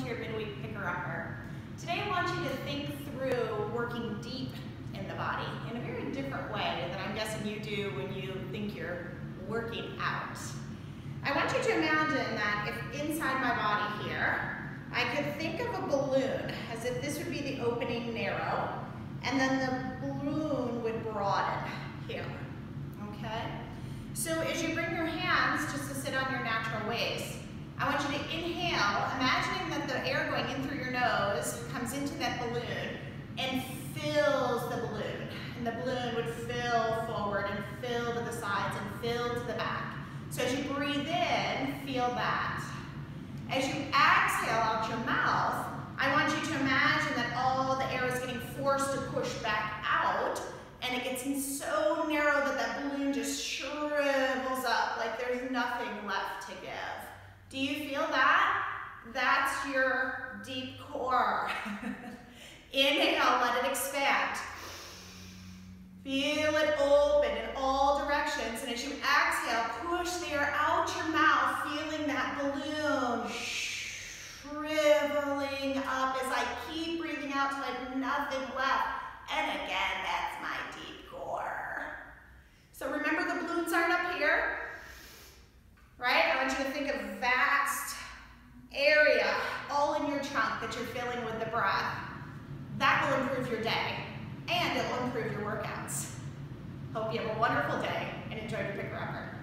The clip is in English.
your midweek picker upper. Today I want you to think through working deep in the body in a very different way than I'm guessing you do when you think you're working out. I want you to imagine that if inside my body here, I could think of a balloon as if this would be the opening narrow, and then the balloon would broaden here, okay? So as you bring your hands just to sit on your natural waist, I want you to inhale, imagining that the air going in through your nose comes into that balloon and fills the balloon. And the balloon would fill forward and fill to the sides and fill to the back. So as you breathe in, feel that. As you exhale out your mouth, I want you to imagine that all the air is getting forced to push back out and it gets so narrow that that balloon just shrivels up like there's nothing left to give. Do you feel that? That's your deep core. Inhale, let it expand. Feel it open in all directions. And as you exhale, push the air out your mouth, feeling that balloon shriveling up as I keep breathing out till I have nothing left. And again, that's my deep core. So remember the balloons aren't up here right? I want you to think of vast area all in your trunk that you're filling with the breath. That will improve your day and it will improve your workouts. Hope you have a wonderful day and enjoy your picker upper.